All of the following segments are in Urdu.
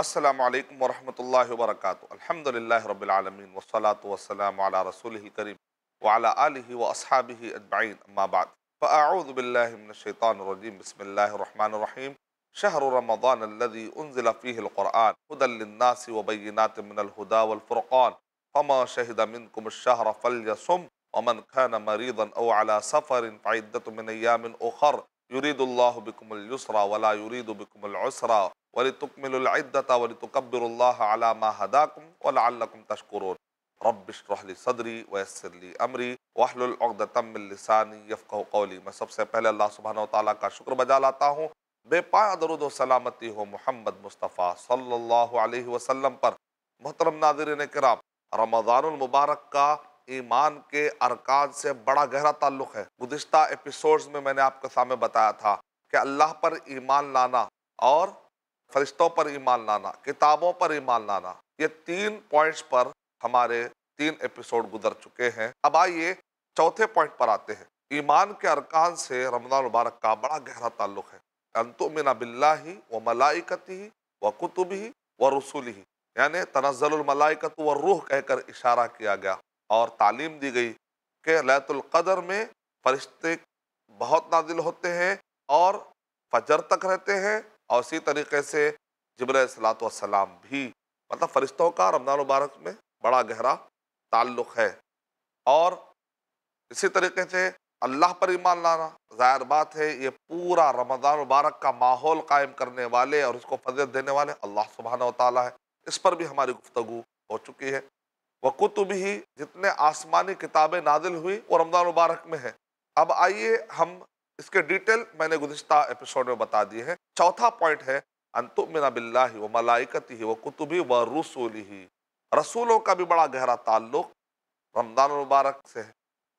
السلام عليكم ورحمة الله وبركاته. الحمد لله رب العالمين والصلاة والسلام على رسوله الكريم وعلى آله وأصحابه أجمعين. أما بعد فأعوذ بالله من الشيطان الرجيم. بسم الله الرحمن الرحيم. شهر رمضان الذي أنزل فيه القرآن هدى للناس وبينات من الهدى والفرقان. فما شهد منكم الشهر فليصم ومن كان مريضا أو على سفر فعدة من أيام أخر يريد الله بكم اليسرى ولا يريد بكم العسرى ولتكملوا العدة ولتكبروا الله على ما هداكم ولعلكم تشكرون. رب اشرح لي صدري ويسر لي امري واحلل عقدة من لساني يفقهوا قولي. میں سب سے پہلے اللہ سبحانہ وتعالی کا شکر بجا لاتا ہوں. بے پایا درود و سلامتی ہو محمد مصطفیٰ صلی اللہ علیہ وسلم پر. محترم ناظرین کرام، رمضان المبارک کا ایمان کے ارکان سے بڑا گہرا تعلق ہے. گزشتہ ایپیسوڈز میں میں نے آپ کے سامنے بتایا تھا کہ اللہ پر ایمان لانا اور فرشتوں پر ایمان لانا، کتابوں پر ایمان لانا، یہ تین پوائنٹس پر ہمارے تین ایپیسوڈ گزر چکے ہیں۔ اب آئیے چوتھے پوائنٹ پر آتے ہیں۔ ایمان کے ارکان سے رمضان المبارک کا بڑا گہرا تعلق ہے۔ انتؤمن باللہ و ملائکتی و کتبی و رسولی یعنی تنزل الملائکت و روح کہہ کر اشارہ کیا گیا اور تعلیم دی گئی کہ لیت القدر میں فرشتے بہت نازل ہوتے ہیں اور فجر تک رہتے ہیں اور اسی طریقے سے جبر صلاۃ والسلام بھی مطلب فرشتوں کا رمضان المبارک میں بڑا گہرا تعلق ہے۔ اور اسی طریقے سے اللہ پر ایمان لانا ظاہر بات ہے، یہ پورا رمضان مبارک کا ماحول قائم کرنے والے اور اس کو فضیت دینے والے اللہ سبحانہ و تعالیٰ ہے اس پر بھی ہماری گفتگو ہو چکی ہے۔ وہ کتب ہی جتنے آسمانی کتابیں نازل ہوئی وہ رمضان مبارک میں ہے اب آئیے ہم اس کے ڈیٹیل میں نے گزشتہ ایپیسوڈ میں بتا دیے ہیں چوتھا پوائنٹ ہے انتؤمن باللہ و ملائکتی ہی و کتبی و رسولی ہی رسولوں کا بھی بڑا گہرا تعلق رمضان المبارک سے ہے۔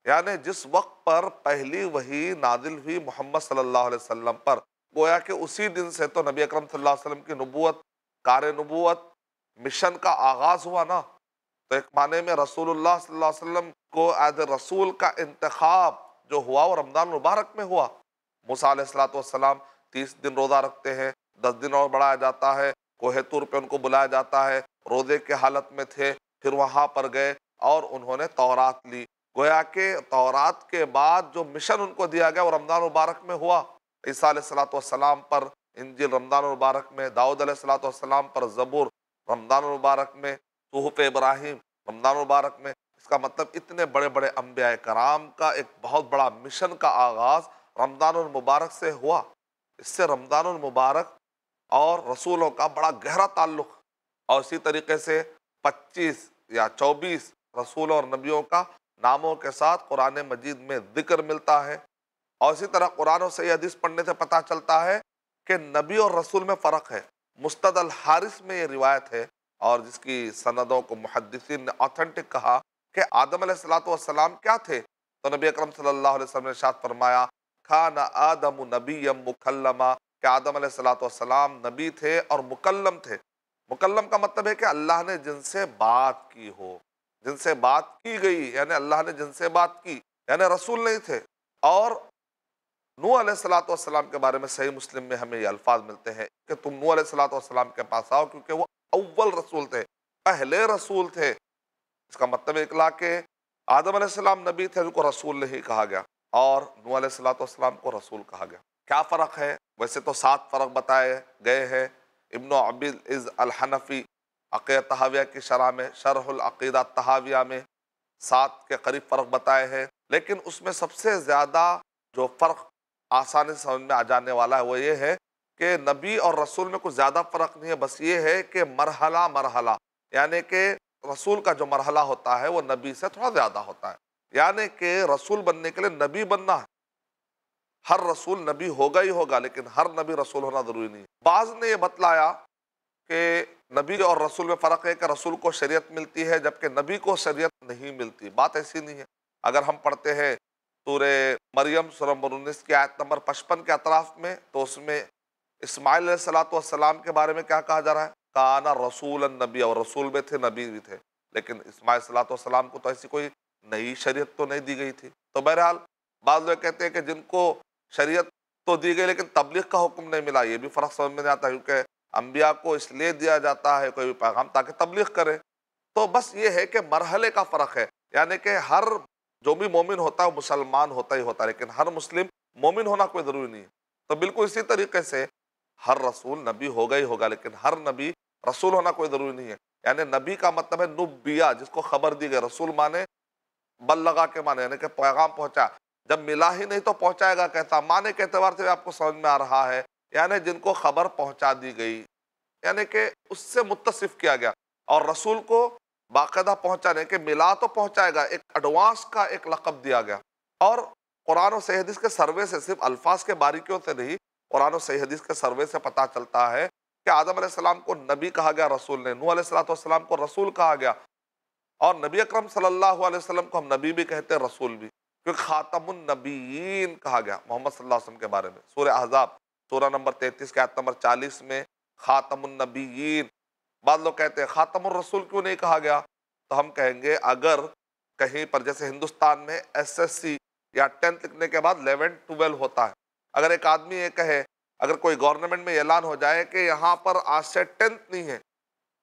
یعنی جس وقت پر پہلی وہی نازل ہوئی محمد صلی اللہ علیہ وسلم پر، گویا کہ اسی دن سے تو نبی اکرم صلی اللہ علیہ وسلم کی نبوت، کار نبوت، مشن کا آغاز ہوا نا۔ تو ایک معنی میں رسول اللہ صلی اللہ علیہ وسلم کو ایز رسول کا انتخاب جو ہوا وہ رمضان مبارک میں ہوا۔ موسیٰ علیہ السلام والسلام تیس دن روزہ رکھتے ہیں، دس دن اور بڑھایا جاتا ہے، کوہ طور پہ ان کو بلایا جاتا ہے، روزے کے حالت میں تھے، پھر وہاں پر گئے اور انہوں نے تورات لی۔ گویا کہ تورات کے بعد جو مشن ان کو دیا گیا وہ رمضان مبارک میں ہوا۔ عیسیٰ علیہ السلاۃ والسلام پر انجل رمضان مبارک میں، داؤد علیہ السلاۃ والسلام پر، زبور رمضان مبارک میں، صحف ابراہیم رمضان مبارک میں کا مطلب اتنے بڑے بڑے انبیاء کرام کا ایک بہت بڑا مشن کا آغاز رمضان المبارک سے ہوا۔ اس سے رمضان المبارک اور رسولوں کا بڑا گہرا تعلق اور اسی طریقے سے پچیس یا چوبیس رسولوں اور نبیوں کا ناموں کے ساتھ قرآن مجید میں ذکر ملتا ہے۔ اور اسی طرح قرآن و صحیح حدیث پڑھنے سے پتہ چلتا ہے کہ نبی اور رسول میں فرق ہے۔ مستد الحارث میں یہ روایت ہے اور جس کی سندوں کو محدثین نے آتھنٹک کہا کہ آدم علیہ السلاۃ والسلام کیا تھے؟ تو نبی اکرم صلی اللہ علیہ وسلم نے شاد فرمایا کھانا آدم نبی مکلمہ کہ آدم علیہ السلاۃ والسلام نبی تھے اور مکلم تھے۔ مکلم کا مطلب ہے کہ اللہ نے جن سے بات کی ہو، جن سے بات کی گئی یعنی اللہ نے جن سے بات کی یعنی رسول نہیں تھے۔ اور نو علیہ السلاۃ والسلام کے بارے میں صحیح مسلم میں ہمیں یہ الفاظ ملتے ہیں کہ تم نو علیہ السلاۃ والسلام کے پاس آؤ کیونکہ وہ اول رسول تھے، پہلے رسول تھے۔ اس کا مطلب اکلا کہ آدم علیہ السلام نبی تھے ان کو رسول نہیں کہا گیا اور نو علیہ السلاۃ والسلام کو رسول کہا گیا۔ کیا فرق ہے؟ ویسے تو سات فرق بتائے گئے ہیں۔ ابن و عبد از الحنفی، عقیدہ تحاویہ کی شرح میں، شرح العقیدہ تحاویہ میں سات کے قریب فرق بتائے ہیں۔ لیکن اس میں سب سے زیادہ جو فرق آسانی سمجھ میں آ جانے والا ہے وہ یہ ہے کہ نبی اور رسول میں کچھ زیادہ فرق نہیں ہے، بس یہ ہے کہ مرحلہ مرحلہ یعنی کہ رسول کا جو مرحلہ ہوتا ہے وہ نبی سے تھوڑا زیادہ ہوتا ہے۔ یعنی کہ رسول بننے کے لیے نبی بننا ہے۔ ہر رسول نبی ہوگا ہی ہوگا، لیکن ہر نبی رسول ہونا ضروری نہیں ہے۔ بعض نے یہ بتلایا کہ نبی اور رسول میں فرق ہے کہ رسول کو شریعت ملتی ہے، جبکہ نبی کو شریعت نہیں ملتی۔ بات ایسی نہیں ہے۔ اگر ہم پڑھتے ہیں سورہ مریم، سورہ مرنس کی آیت نمبر پچپن کے اطراف میں، تو اس میں اسماعیل علیہ السلاۃ والسلام کے بارے میں کیا کہا جا رہا ہے؟ کانا رسول النبی اور رسول میں تھے، نبی بھی تھے۔ لیکن اسماعیل صلاۃ والسلام کو تو ایسی کوئی نئی شریعت تو نہیں دی گئی تھی۔ تو بہرحال بعض لوگ کہتے ہیں کہ جن کو شریعت تو دی گئی، لیکن تبلیغ کا حکم نہیں ملا۔ یہ بھی فرق سمجھ میں نہیں آتا، کیونکہ انبیاء کو اس لیے دیا جاتا ہے، کوئی بھی پیغام تاکہ تبلیغ کرے۔ تو بس یہ ہے کہ مرحلے کا فرق ہے۔ یعنی کہ ہر جو بھی مومن ہوتا ہے، وہ مسلمان ہوتا ہی ہوتا ہے، لیکن ہر مسلم مومن ہونا کوئی ضروری نہیں ہے۔ تو بالکل اسی طریقے سے ہر رسول نبی ہوگا ہی ہوگا، لیکن ہر نبی رسول ہونا کوئی ضروری نہیں ہے۔ یعنی نبی کا مطلب ہے نبیہ، جس کو خبر دی گئی، رسول مانے، بل لگا کے مانے یعنی کہ پیغام پہنچا۔ جب ملا ہی نہیں تو پہنچائے گا کہتا مانے کے اعتبار سے آپ کو سمجھ میں آ رہا ہے۔ یعنی جن کو خبر پہنچا دی گئی یعنی کہ اس سے متصف کیا گیا۔ اور رسول کو باقاعدہ پہنچانے کے، ملا تو پہنچائے گا، ایک ایڈوانس کا ایک لقب دیا گیا۔ اور قرآن و صحیح حدیث کے سروے سے، صرف الفاظ کے باریکیوں سے نہیں، قرآن و صحیح حدیث کے سروے سے پتہ چلتا ہے کہ آدم علیہ السلام کو نبی کہا گیا، رسول نے نو علیہ السلام کو رسول کہا گیا۔ اور نبی اکرم صلی اللہ علیہ وسلم کو ہم نبی بھی کہتے ہیں، رسول بھی۔ کیونکہ خاتم النبیین کہا گیا محمد صلی اللہ علیہ وسلم کے بارے میں۔ سورہ احزاب، سورہ نمبر تینتیس کے آیت نمبر چالیس میں خاتم النبیین۔ بعض لوگ کہتے ہیں، خاتم الرسول کیوں نہیں کہا گیا؟ تو ہم کہیں گے، اگر کہیں پر، جیسے ہندوستان میں ایس ایس سی یا ٹینتھ لکھنے کے بعد لیون ٹویلو ہوتا ہے۔ اگر ایک آدمی یہ کہے اگر کوئی گورنمنٹ میں اعلان ہو جائے کہ یہاں پر آج سے ٹینتھ نہیں ہے،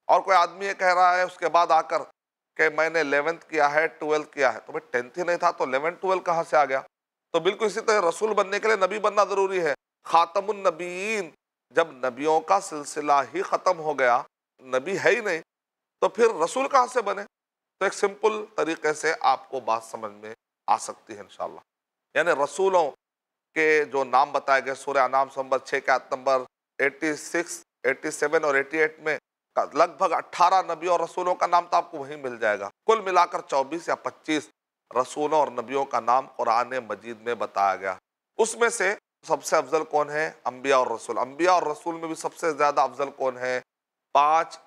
اور کوئی آدمی یہ کہہ رہا ہے اس کے بعد آ کر کہ میں نے الیونتھ کیا ہے ٹویلتھ کیا ہے، تو بھائی ٹینتھ ہی نہیں تھا تو الیون ٹویلو کہاں سے آ گیا؟ تو بالکل اسی طرح رسول بننے کے لیے نبی بننا ضروری ہے۔ خاتم النبیین، جب نبیوں کا سلسلہ ہی ختم ہو گیا، نبی ہے ہی نہیں، تو پھر رسول کہاں سے بنے؟ تو ایک سمپل طریقے سے آپ کو بات سمجھ میں آ سکتی ہے انشاءاللہ۔ یعنی رسولوں کے جو نام بتائے گئے، سورہ نام سمبر چھ کے number eighty six eighty seven اور ایٹی ایٹ میں لگ بھگ اٹھارہ نبیوں اور رسولوں کا نام تو آپ کو وہیں مل جائے گا۔ کل ملا کر چوبیس یا پچیس رسولوں اور نبیوں کا نام قرآن مجید میں بتایا گیا۔ اس میں سے سب سے افضل کون ہے؟ انبیاء اور رسول۔ انبیاء اور رسول میں بھی سب سے زیادہ افضل کون ہے؟ پانچ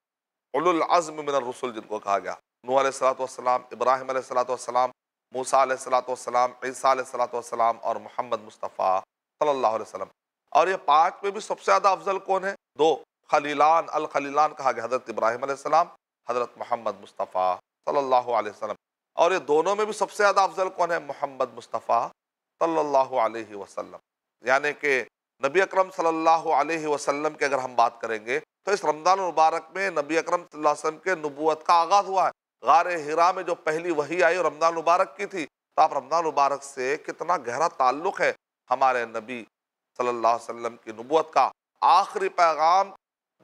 العزم من الرسول جن کو کہا گیا۔ نو علیہ السلاۃ والسلام، ابراہیم علیہ السلاۃ والسلام موسیٰ علیہ السلاۃ والسلام، عیسیٰ علیہ السلاۃ والسلام اور محمد مصطفیٰ صلی اللہ علیہ وسلم۔ اور یہ پانچ میں بھی سب سے زیادہ افضل کون ہے دو، خلیلان، الخلیلان کہا گیا، حضرت ابراہیم علیہ السلام، حضرت محمد مصطفیٰ صلی اللہ علیہ وسلم۔ اور یہ دونوں میں بھی سب سے زیادہ افضل کون ہے محمد مصطفیٰ صلی اللہ علیہ وسلم۔ یعنی کہ نبی اکرم صلی اللہ علیہ وسلم کی اگر ہم بات کریں گے، تو اس رمضان المبارک میں نبی اکرم صلی اللہ علیہ وسلم کے نبوت کا آغاز ہوا ہے۔ غار ہرا میں جو پہلی وہی آئی رمضان المبارک کی تھی، تو آپ رمضان المبارک سے کتنا گہرا تعلق ہے ہمارے نبی صلی اللہ علیہ وسلم کی نبوت کا۔ آخری پیغام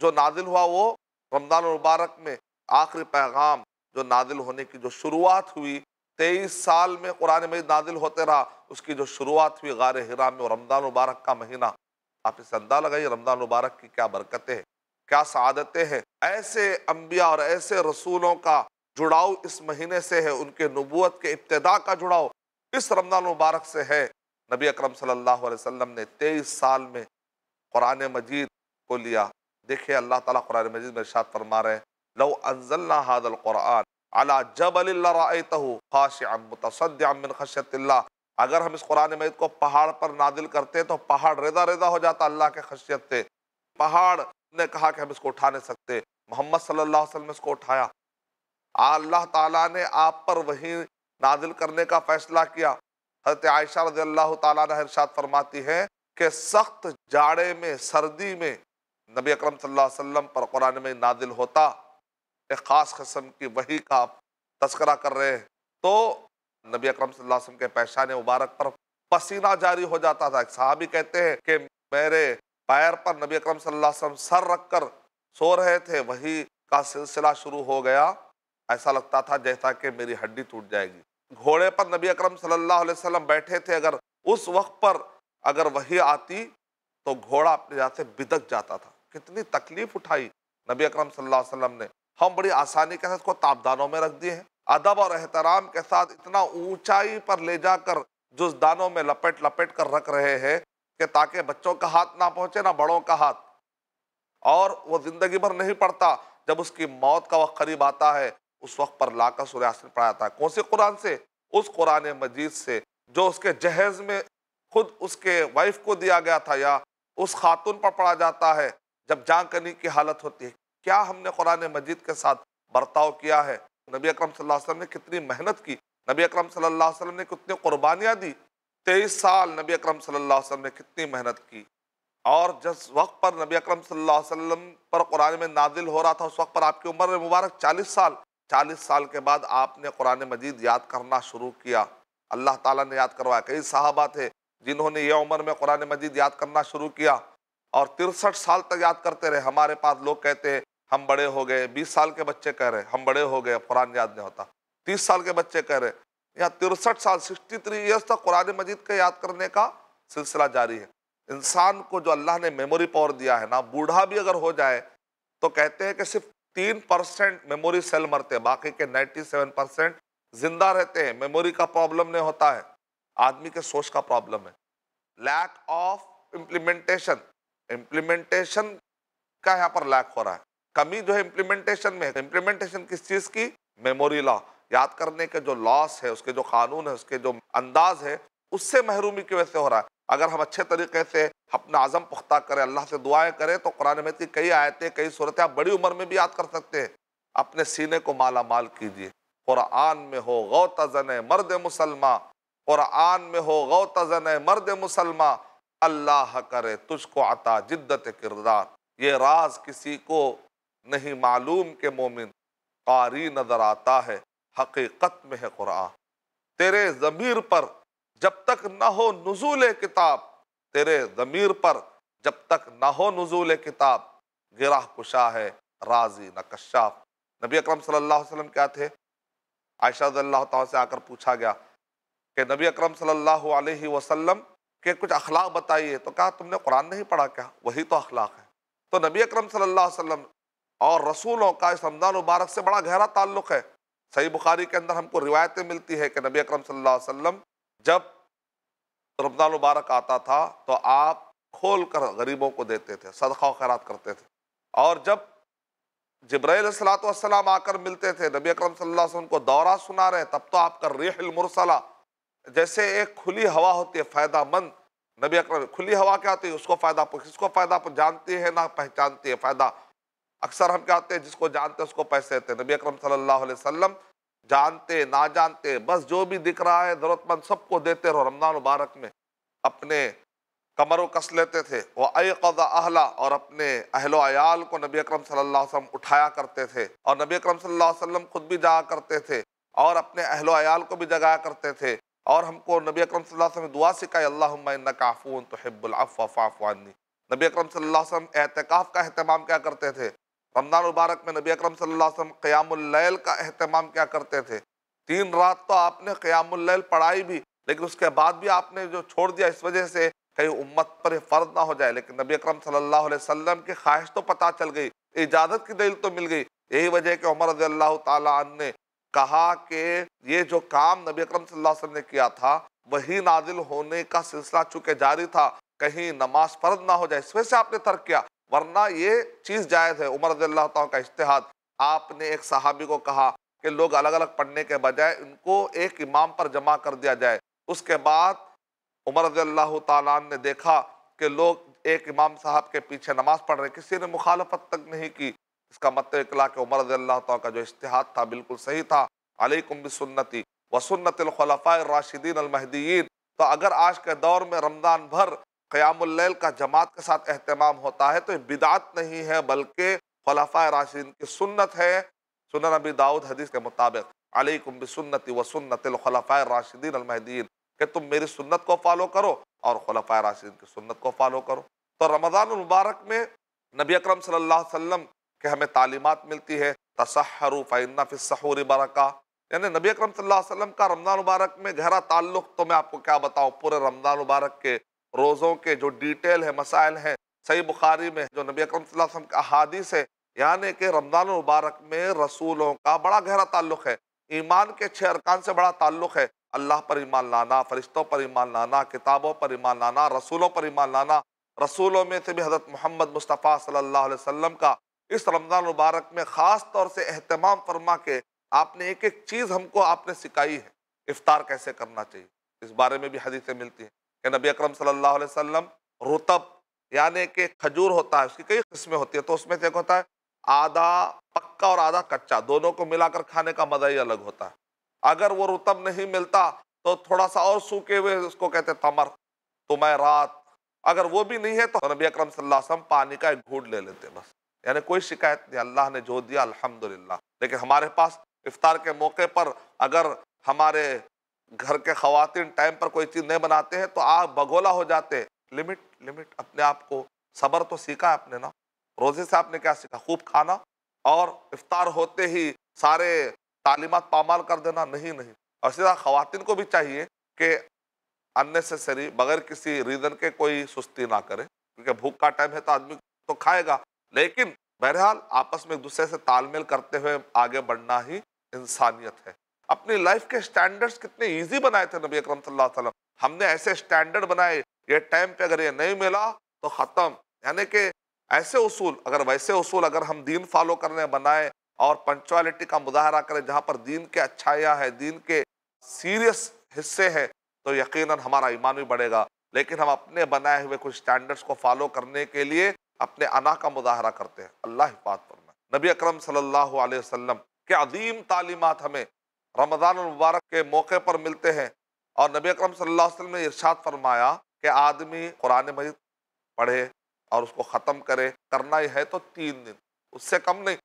جو نازل ہوا وہ رمضان المبارک میں، آخری پیغام جو نازل ہونے کی جو شروعات ہوئی، تیئیس سال میں قرآن مجید نازل ہوتے رہا، اس کی جو شروعات ہوئی غار ہرا میں اور رمضان مبارک کا مہینہ۔ آپ اس اندازہ لگائیے رمضان مبارک کی کیا برکتیں ہیں، کیا سعادتیں ہیں۔ ایسے انبیاء اور ایسے رسولوں کا جڑاؤ اس مہینے سے ہے، ان کے نبوت کے ابتدا کا جڑاؤ اس رمضان مبارک سے ہے۔ نبی اکرم صلی اللہ علیہ وسلم نے تیئیس سال میں قرآن مجید کو لیا۔ دیکھیں اللہ تعالیٰ قرآن مجید میں ارشاد فرما رہے ہیں، لو انزلنا هذا القرآن على جبل لرأيته خاشعا متصدعا من خشیت اللہ۔ اگر ہم اس قرآن مجید کو پہاڑ پر نادل کرتے تو پہاڑ رضا رضا ہو جاتا اللہ کے خشیت سے۔ پہاڑ نے کہا کہ ہم اس کو اٹھا نہیں سکتے۔ محمد صلی اللہ علیہ وسلم نے اس کو اٹھایا۔ اللہ تعالیٰ نے آپ پر وہی نادل کرنے کا فیصلہ کیا۔ حضرت عائشہ رضی اللہ تعالیٰ نے ارشاد فرماتی ہے کہ سخت جاڑے میں، سردی میں نبی اکرم صلی اللہ علیہ وسلم پر قرآن میں نادل ہوتا، ایک خاص قسم کی وہی کا تذکرہ کر رہے ہیں، تو نبی اکرم صلی اللہ علیہ وسلم کے پیشان مبارک پر پسینہ جاری ہو جاتا تھا۔ ایک صحابی کہتے ہیں کہ میرے پیر پر نبی اکرم صلی اللہ علیہ وسلم سر رکھ کر سو رہے تھے وہی کا سلسلہ شروع ہو گیا۔ ایسا لگتا تھا جیسا کہ میری ہڈی ٹوٹ جائے گی۔ گھوڑے پر نبی اکرم صلی اللہ علیہ وسلم بیٹھے تھے، اگر اس وقت پر اگر وہی آتی تو گھوڑا اپنے جہاں سے بدک جاتا تھا۔ کتنی تکلیف اٹھائی نبی اکرم صلی اللہ علیہ وسلم نے۔ ہم بڑی آسانی کے ساتھ اس کو تابدانوں میں رکھ دیے ہیں۔ ادب اور احترام کے ساتھ اتنا اونچائی پر لے جا کر جس دانوں میں لپٹ لپٹ کر رکھ رہے ہیں کہ تاکہ بچوں کا ہاتھ نہ پہنچے، نہ بڑوں کا ہاتھ۔ اور وہ زندگی بھر نہیں پڑتا جب اس کی موت کا وقت قریب آتا ہے۔ اس وقت پر لا کر سورہ یاسین پڑھا جاتا ہے کون سی قرآن سے؟ اس قرآن مجید سے، جو اس کے جہیز میں خود اس کے وائف کو دیا گیا تھا یا اس خاتون پر پڑھا جاتا ہے جب جان کنی کی حالت ہوتی ہے۔ کیا ہم نے قرآن مجید کے ساتھ برتاؤ کیا ہے؟ نبی اکرم صلی اللہ علیہ وسلم نے کتنی محنت کی۔ نبی اکرم صلی اللہ علیہ وسلم نے کتنی قربانیاں دی۔ تیئیس سال نبی اکرم صلی اللہ علیہ وسلم نے کتنی محنت کی۔ اور جس وقت پر نبی اکرم صلی اللہ علیہ وسلم پر قرآن میں نازل ہو رہا تھا، اس وقت پر آپ کی عمر مبارک چالیس سال۔ چالیس سال کے بعد آپ نے قرآن مجید یاد کرنا شروع کیا۔ اللہ تعالیٰ نے یاد کروایا۔ کئی صحابہ تھے جنہوں نے یہ عمر میں قرآن مجید یاد کرنا شروع کیا اور ترسٹھ سال تک یاد کرتے رہے۔ ہمارے پاس لوگ کہتے ہیں، ہم بڑے ہو گئے، بیس سال کے بچے کہہ رہے ہم بڑے ہو گئے قرآن یاد نہیں ہوتا۔ تیس سال کے بچے کہہ رہے یا ترسٹھ سال سکسٹی تھری ایئرس تک قرآن مجید کا یاد کرنے کا سلسلہ جاری ہے۔ انسان کو جو اللہ نے میموری پاور دیا ہے نا، بوڑھا بھی اگر ہو جائے تو کہتے ہیں کہ صرف تین پرسنٹ میموری سیل مرتے ہیں، باقی کے نائنٹی سیون پرسنٹ زندہ رہتے ہیں۔ میموری کا پرابلم نہیں ہوتا ہے۔ آدمی کے سوچ کا پرابلم ہے۔ لیک آف امپلیمنٹیشن امپلیمنٹیشن کا یہاں پر لیک ہو رہا ہے۔ کمی جو ہے امپلیمنٹیشن میں امپلیمنٹیشن کس چیز کی؟ میموری لا یاد کرنے کے جو لاس ہے، اس کے جو قانون ہے، اس کے جو انداز ہے، اس سے محرومی کی وجہ سے ہو رہا ہے۔ اگر ہم اچھے طریقے سے اپنا عزم پختہ کریں، اللہ سے دعائیں کریں، تو قرآن میں کی کئی آیتیں، کئی صورتیں آپ بڑی عمر میں بھی یاد کر سکتے ہیں۔ اپنے سینے کو مالا مال کیجیے قرآن میں ہو غوتزن مرد مسلمہ۔ قرآن میں ہو غوتزن مرد مسلمہ۔ اللہ کرے تجھ کو عطا جدت کردار۔ یہ راز کسی کو نہیں معلوم کہ مومن قاری نظر آتا ہے، حقیقت میں ہے قرآن۔ تیرے ضمیر پر جب تک نہ ہو نزول کتاب، تیرے ضمیر پر جب تک نہ ہو نزول کتاب، گراہ کشا ہے، راضی نہ کشاف۔ نبی اکرم صلی اللہ علیہ وسلم کیا تھے؟ عائشہ رضی اللہ تعالیٰ سے آ کر پوچھا گیا کہ نبی اکرم صلی اللہ علیہ وسلم کے کچھ اخلاق بتائیے۔ تو کہا، تم نے قرآن نہیں پڑھا کیا؟ وہی تو اخلاق ہے۔ تو نبی اکرم صلی اللہ علیہ وسلم اور رسولوں کا اس رمضان مبارک سے بڑا گہرا تعلق ہے۔ صحیح بخاری کے اندر ہم کو روایتیں ملتی ہے کہ نبی اکرم صلی اللہ علیہ وسلم جب رمضان مبارک آتا تھا تو آپ کھول کر غریبوں کو دیتے تھے، صدقہ و خیرات کرتے تھے۔ اور جب جبرائیل السلاۃ والسلام آ کر ملتے تھے، نبی اکرم صلی اللہ علیہ وسلم کو دورہ سنا رہے، تب تو آپ کا ریح المرسلہ، جیسے ایک کھلی ہوا ہوتی ہے، فائدہ مند۔ نبی اکرم، کھلی ہوا کیا ہوتی ہے؟ اس کو فائدہ کس کو فائدہ جانتی ہے نہ پہچانتی ہے، فائدہ۔ اکثر ہم کیا ہوتے ہیں، جس کو جانتے اس کو پیسے دیتے ہیں۔ نبی اکرم صلی اللہ علیہ وسلم جانتے نہ جانتے، بس جو بھی دکھ رہا ہے ضرورت مند سب کو دیتے رہو رمضان مبارک میں۔ اپنے کمر و کس لیتے تھے؟ وہ اے قضا اہلا، اور اپنے اہل و عیال کو نبی اکرم صلی اللہ علیہ وسلم اٹھایا کرتے تھے، اور نبی اکرم صلی اللہ علیہ وسلم خود بھی جایا کرتے تھے، اور اپنے اہل و عیال کو بھی جگایا کرتے تھے۔ اور ہم کو نبی اکرم صلی اللہ علیہ وسلم دعا سکھائی، اللہم انکا عفون تحب العفو فعفو عنی۔ نبی اکرم صلی اللہ علیہ وسلم اعتقاف کا اہتمام کیا کرتے تھے رمضان مبارک میں نبی اکرم صلی اللہ علیہ وسلم قیام اللیل کا اہتمام کیا کرتے تھے۔ تین رات تو آپ نے قیام اللیل پڑھائی بھی، لیکن اس کے بعد بھی آپ نے جو چھوڑ دیا، اس وجہ سے کہیں امت پر فرض نہ ہو جائے۔ لیکن نبی اکرم صلی اللہ علیہ وسلم کی خواہش تو پتہ چل گئی، اجازت کی دلیل تو مل گئی۔ یہی وجہ کہ عمر رضی اللہ تعالیٰ عنہ نے کہا کہ یہ جو کام نبی اکرم صلی اللہ علیہ وسلم نے کیا تھا، وہی نازل ہونے کا سلسلہ چونکہ جاری تھا، کہیں نماز فرض نہ ہو جائے۔ اس وجہ سے آپ نے ترک کیا۔ ورنہ یہ چیز جائز ہے۔ عمر رضی اللہ تعالیٰ کا اشتہاد۔ آپ نے ایک صحابی کو کہا کہ لوگ الگ الگ پڑھنے کے بجائے ان کو ایک امام پر جمع کر دیا جائے۔ اس کے بعد عمر رضی اللہ تعالیٰ نے دیکھا کہ لوگ ایک امام صاحب کے پیچھے نماز پڑھ رہے، کسی نے مخالفت تک نہیں کی۔ اس کا مطلب اقلاع کہ عمر رضی اللہ تعالیٰ کا جو اشتہاد تھا بالکل صحیح تھا۔ علیکم بسنتی وسنت الخلفاء الراشدین المہدیین۔ تو اگر آج کے دور میں رمضان بھر قیام اللیل کا جماعت کے ساتھ اہتمام ہوتا ہے تو یہ بدعت نہیں ہے، بلکہ خلفاء راشدین کی سنت ہے۔ سنن نبی داؤد حدیث کے مطابق، علیکم بسنتی و سنت الخلفاء راشدین المہدین کہ تم میری سنت کو فالو کرو اور خلفاء راشدین کی سنت کو فالو کرو۔ تو رمضان المبارک میں نبی اکرم صلی اللہ علیہ وسلم کے ہمیں تعلیمات ملتی ہے تصحروا فإن فی السحور برکہ۔ یعنی نبی اکرم صلی اللہ علیہ وسلم کا رمضان مبارک میں گہرا تعلق، تو میں آپ کو کیا بتاؤں، پورے رمضان مبارک کے روزوں کے جو ڈیٹیل ہے مسائل ہیں، صحیح بخاری میں جو نبی اکرم صلی اللہ علیہ وسلم کا احادیث ہے یعنی کہ رمضان المبارک میں رسولوں کا بڑا گہرا تعلق ہے۔ ایمان کے چھ ارکان سے بڑا تعلق ہے۔ اللہ پر ایمان لانا، فرشتوں پر ایمان لانا، کتابوں پر ایمان لانا، رسولوں پر ایمان لانا۔ رسولوں میں سے بھی حضرت محمد مصطفیٰ صلی اللہ علیہ وسلم کا اس رمضان المبارک میں خاص طور سے اہتمام فرما کے آپ نے ایک ایک چیز ہم کو آپ نے سکھائی ہے۔ افطار کیسے کرنا چاہیے؟ اس بارے میں بھی حدیثیں ملتی ہیں۔ کہ نبی اکرم صلی اللہ علیہ وسلم رتب یعنی کہ کھجور ہوتا ہے، اس کی کئی قسمیں ہوتی ہیں۔ تو اس میں سے ایک ہوتا ہے آدھا پکا اور آدھا کچا، دونوں کو ملا کر کھانے کا مزہ ہی الگ ہوتا ہے۔ اگر وہ رتب نہیں ملتا تو تھوڑا سا اور سوکھے ہوئے اس کو کہتے تمر تو میں رات۔ اگر وہ بھی نہیں ہے تو نبی اکرم صلی اللہ علیہ وسلم پانی کا ایک گھوٹ لے لیتے بس۔ یعنی کوئی شکایت نہیں، اللہ نے جو دیا الحمدللہ۔ لیکن ہمارے پاس افطار کے موقع پر اگر ہمارے گھر کے خواتین ٹائم پر کوئی چیز نہیں بناتے ہیں تو آپ بگولا ہو جاتے لمٹ لمٹ اپنے آپ کو، صبر تو سیکھا اپنے نا۔ روزے سے آپ نے کیا سیکھا؟ خوب کھانا اور افطار ہوتے ہی سارے تعلیمات پامال کر دینا۔ نہیں نہیں۔ اور سیدھا خواتین کو بھی چاہیے کہ انیسیسری بغیر کسی ریزن کے کوئی سستی نہ کرے۔ کیونکہ بھوک کا ٹائم ہے تو آدمی تو کھائے گا۔ لیکن بہرحال آپس میں ایک دوسرے سے تال میل کرتے ہوئے آگے بڑھنا ہی انسانیت ہے۔ اپنی لائف کے سٹینڈرڈز کتنے ایزی بنائے تھے نبی اکرم صلی اللہ علیہ وسلم۔ ہم نے ایسے سٹینڈرڈ بنائے، یہ ٹائم پہ اگر یہ نہیں ملا تو ختم۔ یعنی کہ ایسے اصول، اگر ویسے اصول اگر ہم دین فالو کرنے بنائے اور پنچوالٹی کا مظاہرہ کریں جہاں پر دین کے اچھائیاں ہے دین کے سیریس حصے ہیں، تو یقیناً ہمارا ایمان بھی بڑھے گا۔ لیکن ہم اپنے بنائے ہوئے کچھ سٹینڈرڈز کو فالو کرنے کے لیے اپنے انا کا مظاہرہ کرتے ہیں۔ اللہ حفاظ فرمائے۔ نبی اکرم صلی اللہ علیہ وسلم کے عظیم تعلیمات ہمیں رمضان المبارک کے موقع پر ملتے ہیں اور نبی اکرم صلی اللہ علیہ وسلم نے ارشاد فرمایا کہ آدمی قرآن مجید پڑھے اور اس کو ختم کرے، کرنا ہی ہے تو تین دن، اس سے کم نہیں۔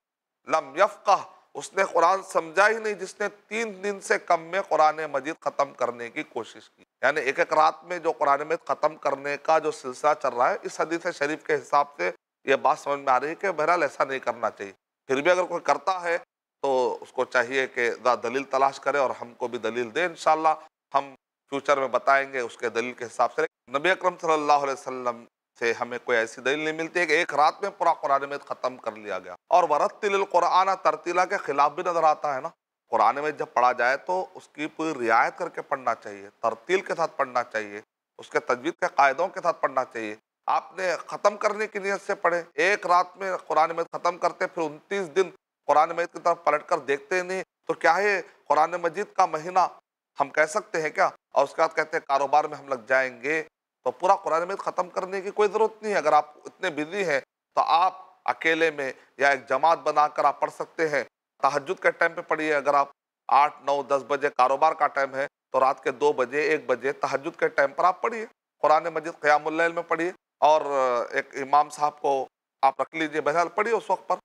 لم یفقہ، اس نے قرآن سمجھا ہی نہیں جس نے تین دن سے کم میں قرآن مجید ختم کرنے کی کوشش کی۔ یعنی ایک ایک رات میں جو قرآن مجید ختم کرنے کا جو سلسلہ چل رہا ہے، اس حدیث شریف کے حساب سے یہ بات سمجھ میں آ رہی ہے کہ بہرحال ایسا نہیں کرنا چاہیے۔ پھر بھی اگر کوئی کرتا ہے تو اس کو چاہیے کہ دلیل تلاش کرے اور ہم کو بھی دلیل دے، انشاءاللہ ہم فیوچر میں بتائیں گے اس کے دلیل کے حساب سے۔ نبی اکرم صلی اللہ علیہ وسلم سے ہمیں کوئی ایسی دلیل نہیں ملتی ہے کہ ایک رات میں پورا قرآن میں ختم کر لیا گیا۔ اور ورتل القرآن ترتیلہ کے خلاف بھی نظر آتا ہے نا۔ قرآن میں جب پڑھا جائے تو اس کی پوری رعایت کر کے پڑھنا چاہیے، ترتیل کے ساتھ پڑھنا چاہیے، اس کے تجوید کے قاعدوں کے ساتھ پڑھنا چاہیے۔ آپ نے ختم کرنے کی نیت سے پڑھے ایک رات میں قرآن میں ختم کرتے پھر انتیس دن قرآن مجید کی طرف پلٹ کر دیکھتے نہیں، تو کیا ہے؟ قرآن مجید کا مہینہ ہم کہہ سکتے ہیں کیا؟ اور اس کے بعد کہتے ہیں کاروبار میں ہم لگ جائیں گے۔ تو پورا قرآن مجید ختم کرنے کی کوئی ضرورت نہیں ہے۔ اگر آپ اتنے بزی ہیں، تو آپ اکیلے میں یا ایک جماعت بنا کر آپ پڑھ سکتے ہیں۔ تحجد کے ٹائم پہ پڑھیے۔ اگر آپ آٹھ، نو، دس بجے کاروبار کا ٹائم ہے، تو رات کے دو بجے، ایک بجے تحجد کے ٹائم پر آپ پڑھیے۔ قرآن مجید قیام اللیل میں پڑھیے۔ اور ایک امام صاحب کو آپ رکھ لیجیے بہرحال پڑھیے اس وقت پر۔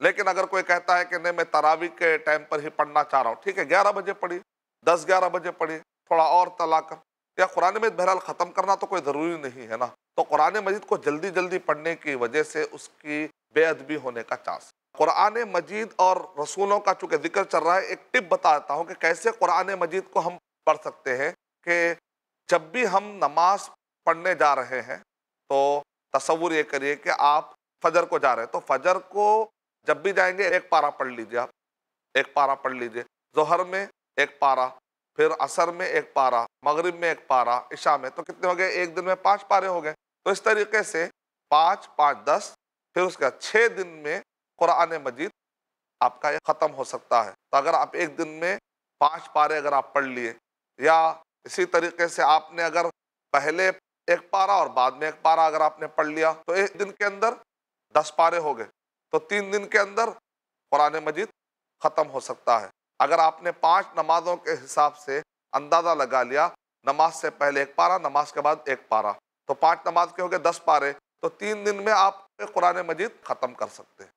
لیکن اگر کوئی کہتا ہے کہ نہیں، میں تراوی کے ٹائم پر ہی پڑھنا چاہ رہا ہوں، ٹھیک ہے، گیارہ بجے پڑھیے دس گیارہ بجے پڑھیے تھوڑا اور تلا کر، یا قرآن مجید بہرحال ختم کرنا تو کوئی ضروری نہیں ہے نا۔ تو قرآن مجید کو جلدی جلدی پڑھنے کی وجہ سے اس کی بے ادبی ہونے کا چانس قرآن مجید اور رسولوں کا چونکہ ذکر چل رہا ہے، ایک ٹپ بتاتا ہوں کہ کیسے قرآن مجید کو ہم پڑھ سکتے ہیں کہ جب بھی ہم نماز پڑھنے جا رہے ہیں تو تصور یہ کریے کہ آپ فجر کو جا رہے ہیں۔ تو فجر کو جب بھی جائیں گے ایک پارا پڑھ لیجیے آپ۔ ایک پارا پڑھ لیجیے۔ ظہر میں ایک پارا پھر عصر میں ایک پارا مغرب میں ایک پارا عشاء میں۔ تو کتنے ہو گئے؟ ایک دن میں پانچ پارے ہو گئے۔ تو اس طریقے سے پانچ پانچ، دس، پھر اس کا چھ دن میں قرآن مجید آپ کا یہ ختم ہو سکتا ہے۔ تو اگر آپ ایک دن میں پانچ پارے اگر آپ پڑھ لیے، یا اسی طریقے سے آپ نے اگر پہلے ایک پارا اور بعد میں ایک پارا اگر آپ نے پڑھ لیا، تو ایک دن کے اندر دس پارے ہو گئے۔ تو تین دن کے اندر قرآن مجید ختم ہو سکتا ہے۔ اگر آپ نے پانچ نمازوں کے حساب سے اندازہ لگا لیا، نماز سے پہلے ایک پارا نماز کے بعد ایک پارا تو پانچ نماز کے ہو گئے دس پارے، تو تین دن میں آپ قرآن مجید ختم کر سکتے ہیں۔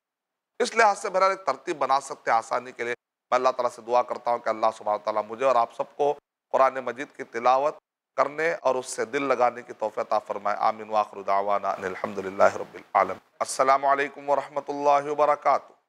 اس لحاظ سے بہرحال ایک ترتیب بنا سکتے ہیں آسانی کے لیے۔ میں اللہ تعالیٰ سے دعا کرتا ہوں کہ اللہ سبحانہ تعالیٰ مجھے اور آپ سب کو قرآن مجید کی تلاوت کرنے اور اس سے دل لگانے کی توفیع فرمائے. آمین. واخر دعوانا الحمد للہ رب العالم السلام علیکم ورحمۃ اللہ وبرکاتہ.